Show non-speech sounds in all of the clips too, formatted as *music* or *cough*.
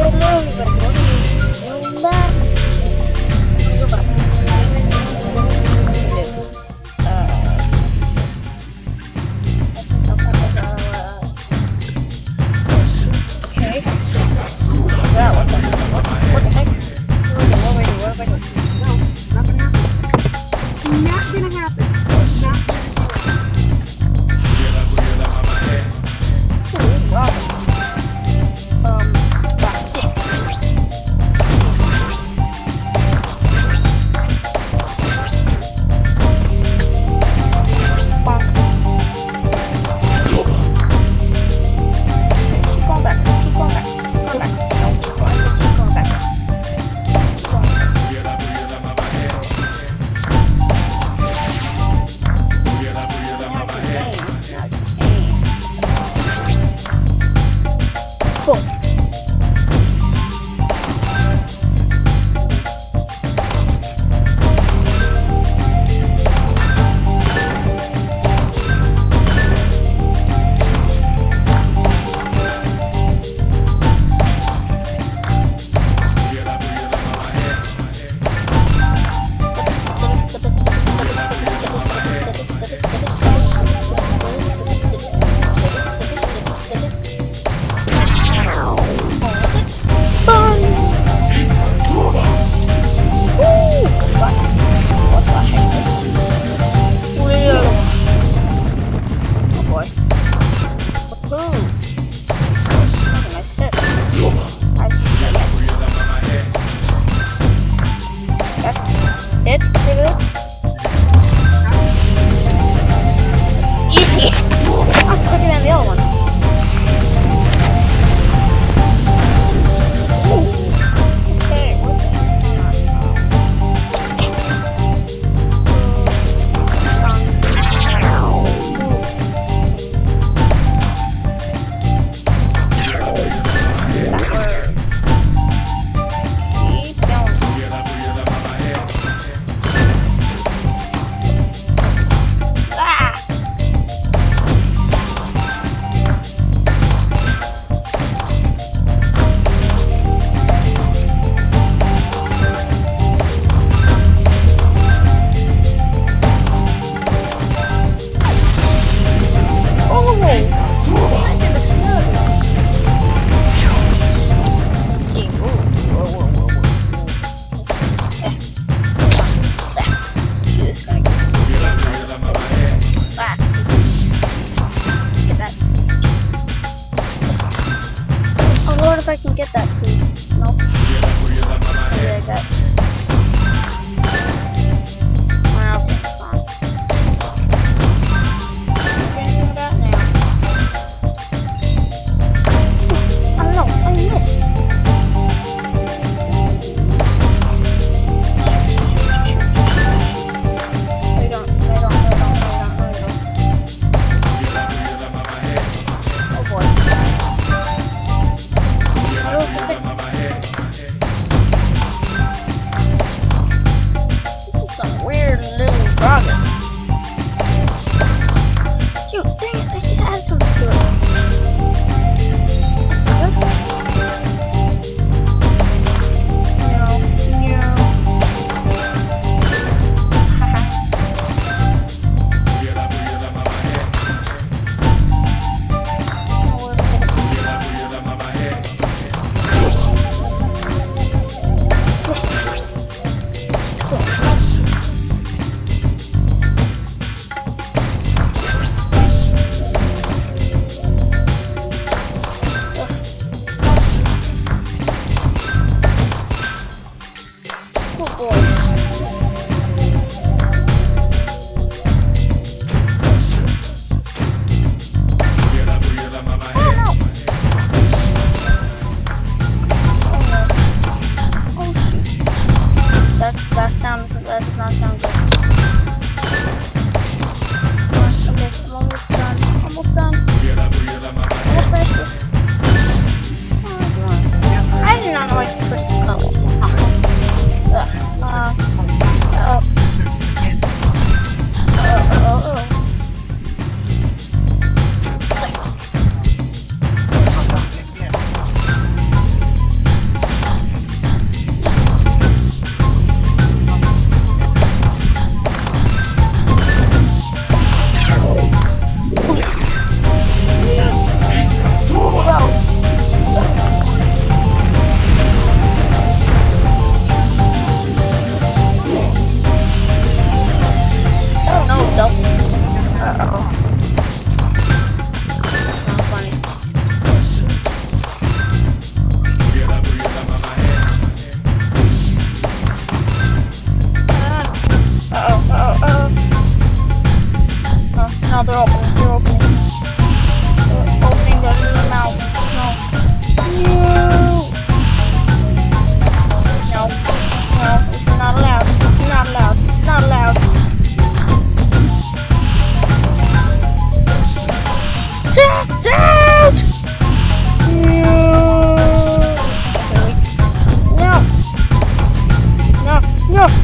Não, não, não.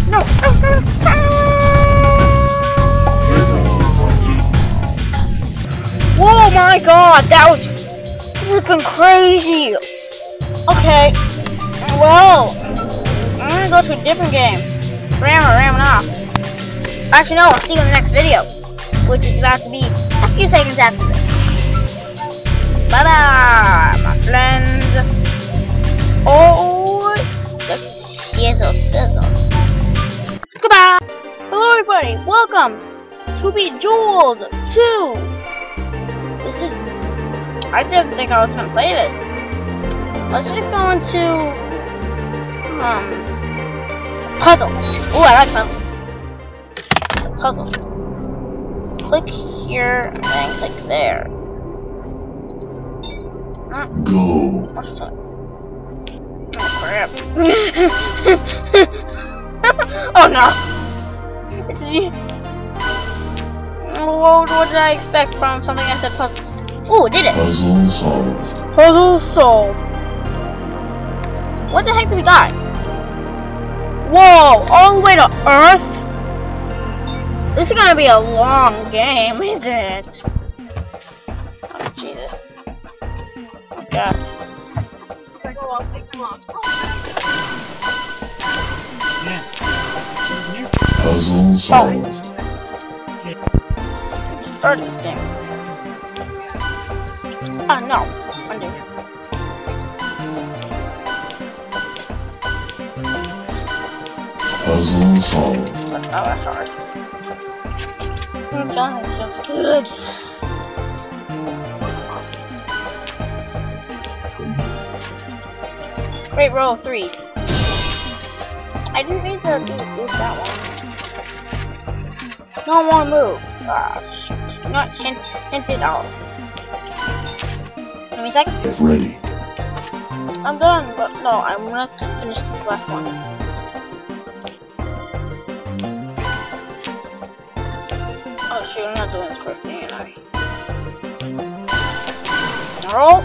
No! no, no, no. Oh my god, that was flipping crazy! Okay, well, I'm gonna go to a different game. Rammer, ramming off. Actually, no, I'll see you in the next video, which is about to be a few seconds after this. Bye bye, my friends. Oh, the sizzle, sizzle. Everybody. Welcome to Bejeweled 2. This is. I didn't think I was gonna play this. Let's just go into. Um. Puzzle. Ooh, I like puzzles. Puzzle. Click here and then click there. Ah, Go. what's that? Oh crap. *laughs* oh no! It's you. What, what did I expect from something that said puzzles? Ooh, did it! Puzzle solved. Puzzle solved. What the heck did we got? Whoa! All the way to Earth? This is gonna be a long game, *laughs* is it? Oh, Jesus. Oh, God. Puzzle solved. Just started this game. Ah, no. Undo. Puzzle solved. Oh, that's hard. Oh, God, sounds good. Great row of threes. I didn't mean to do that one. No more moves. Ah, shoot. Not hint, hinted out. Give me a second. Get ready. I'm done, but no, I must finish this last one. Oh shoot, I'm not doing this correctly, am I? No!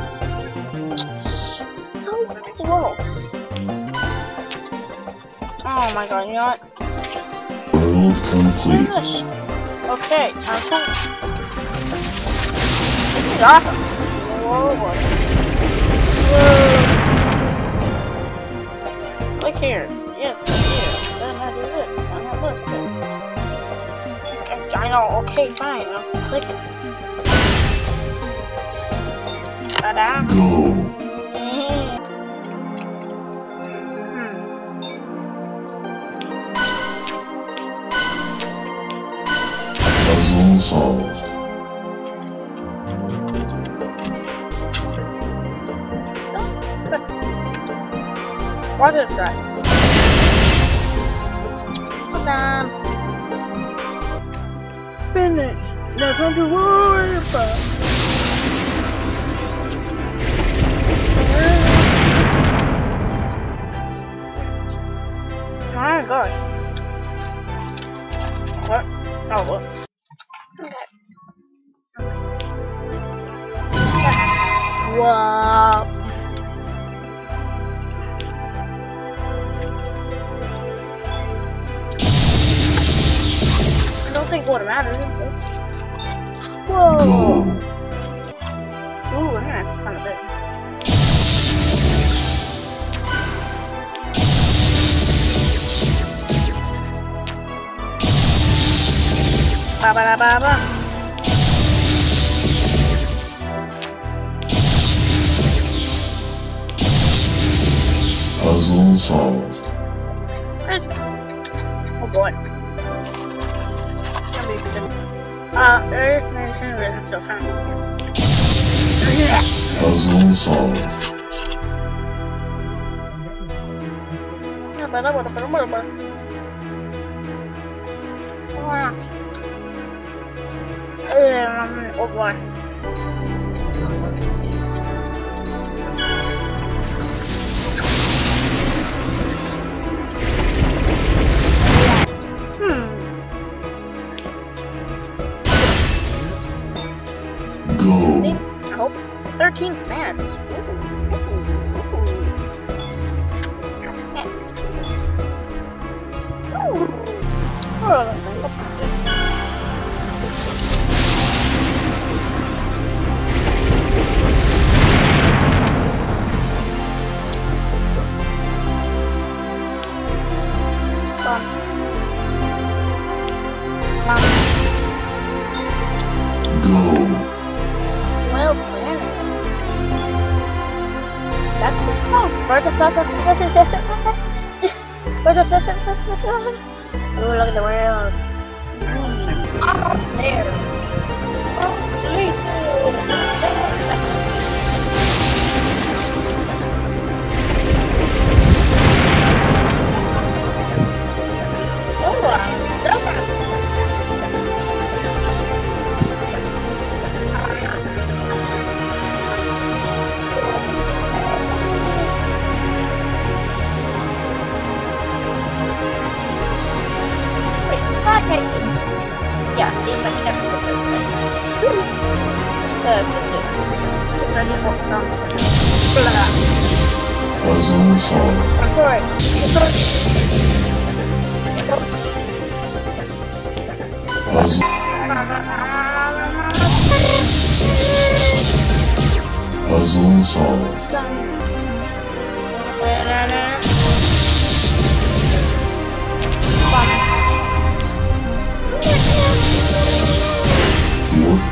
So close! Oh my god, you know what? Complete. Okay, time This is awesome! Whoa. Whoa. Click here. Yes, click here. Then I do this. And I look this. Okay, I know. Okay, fine. I'll click. Ta-da. Go. Puzzle solved. Watch this guy. Awesome. Finish. Nothing to worry about. My God. What? Oh, what? Ba ba ba ba ba. Puzzle solved. Oh boy. Uh, there is no reason we have to find Puzzle solved. Hmm. Go. I hope 13 fans. Puzzle solved. Puzzle solved.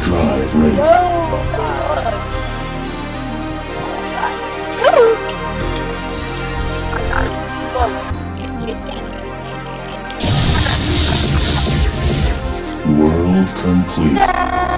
Drive ready. World complete.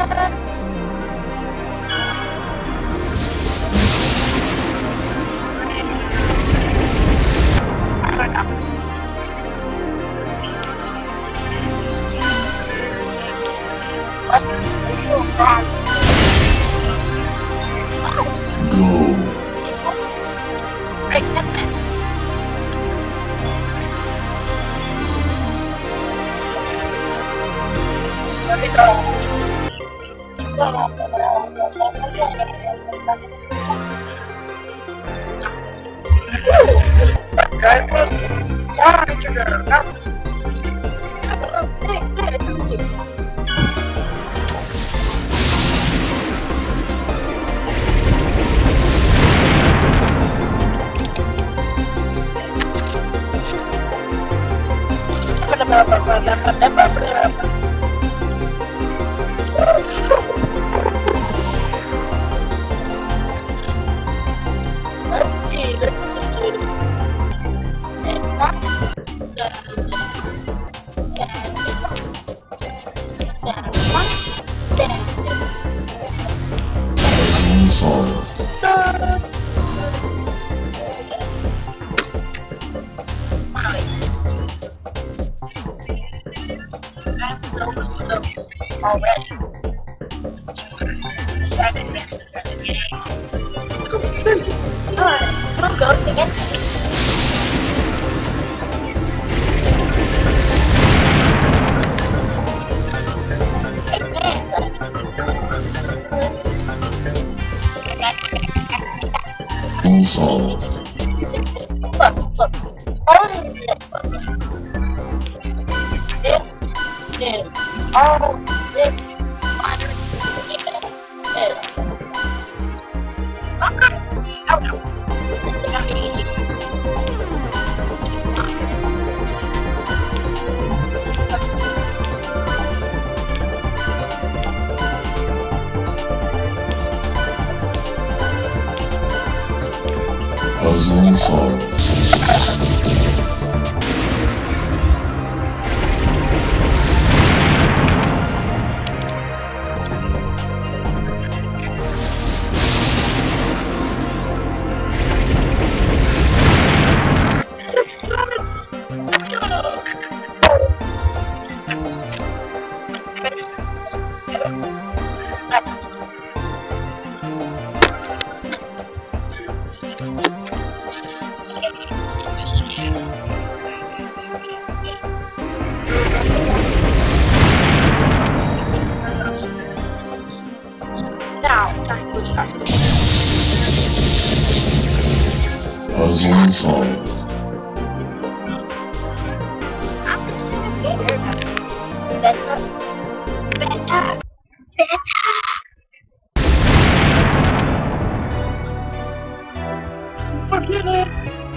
already. is an. Cheers.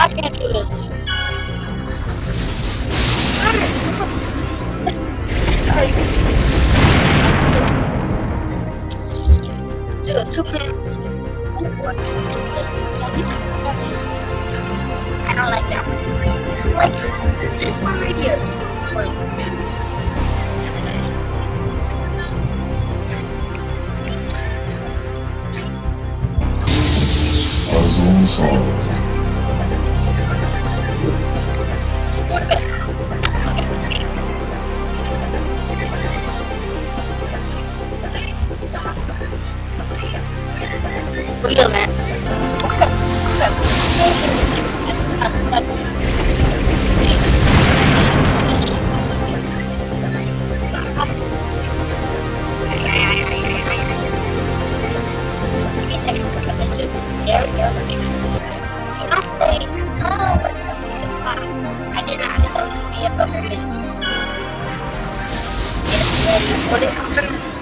I can't do this. Sorry. Two, pins. I don't like that. Like this one right here. Puzzle solved. Oh, but I did not know would be a minute. Yes. What it comes.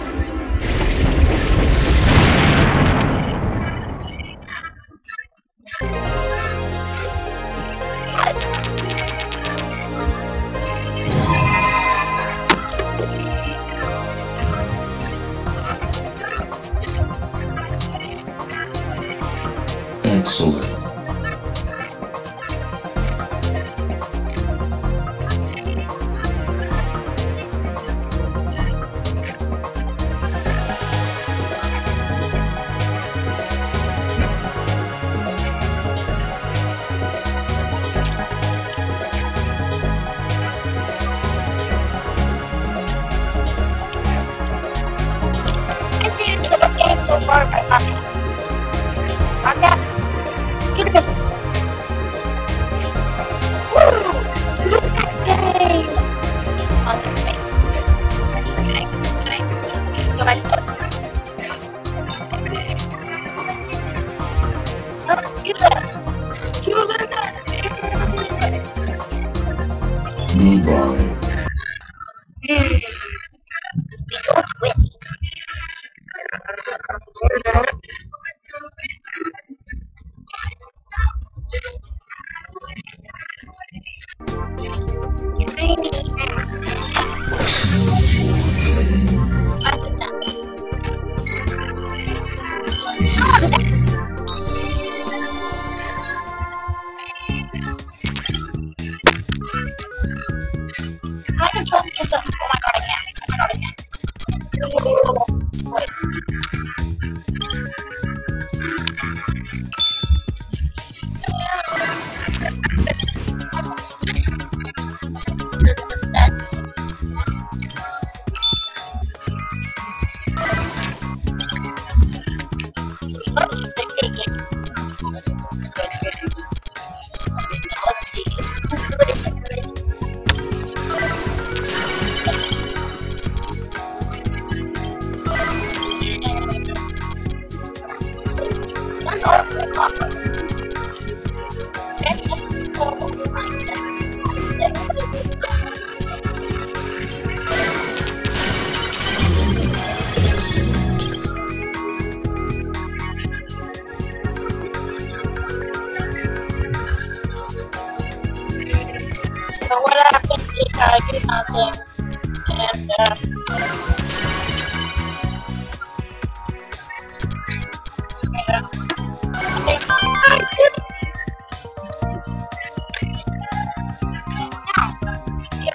Woo! To the next game. I? Can I? すごい!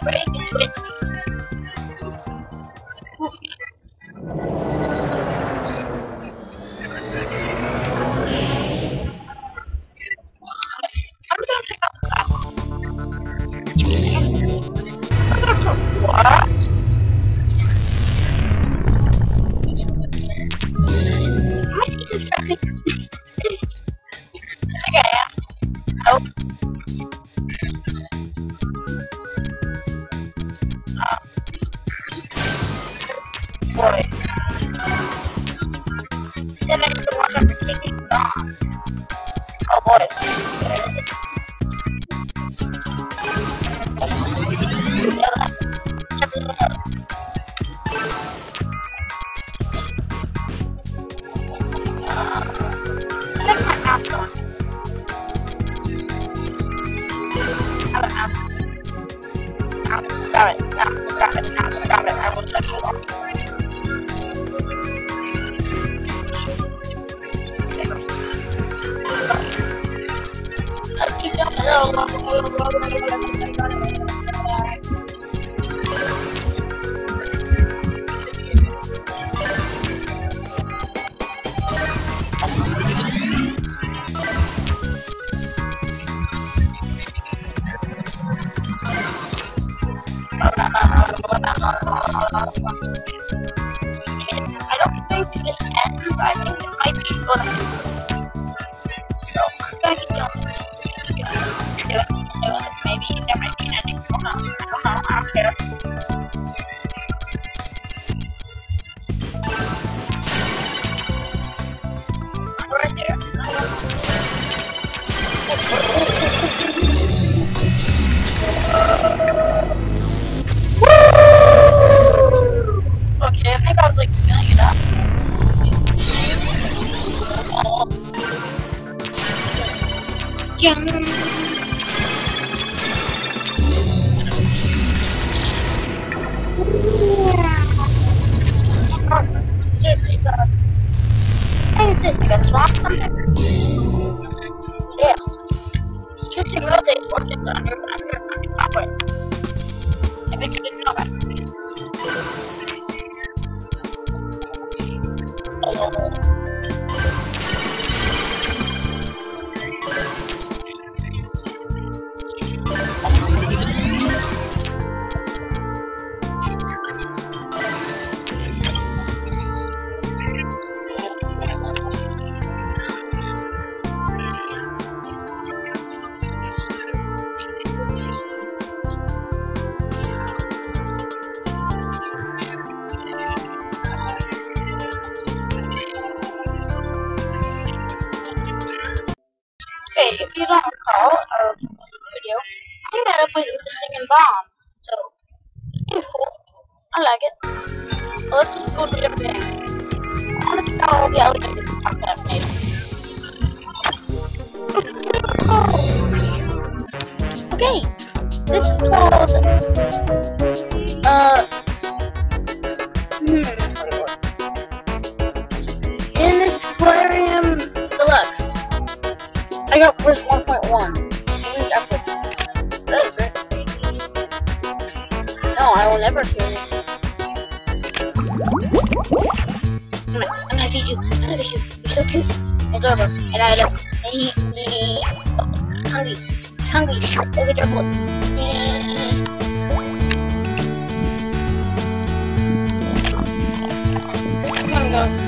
break it. not stop it, not stop it, not stop it. I will shut you off. I don't think this ends. I think this might be sort of. if you don't recall, or from this video, I got up with the singing bomb. So, it's cool. I like it. So let's just go do your thing. I want to tell all the alligators to talk about maybe. It's! Okay, this is called, uh, I got verse 1.1. No, I will never kill you. I'm gonna, feed you. I'm gonna feed you. You're so cute. Over. And I me. Hungry. Hungry. Look at your food. Come on, go.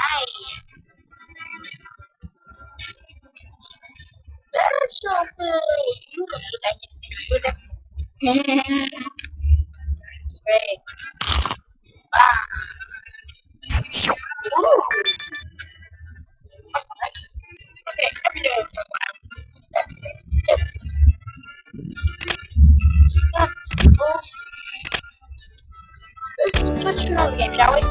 Hi. That's so good. You can eat like it with it. Great. Ah. Ooh. Okay. Well, let's switch to another game, shall we?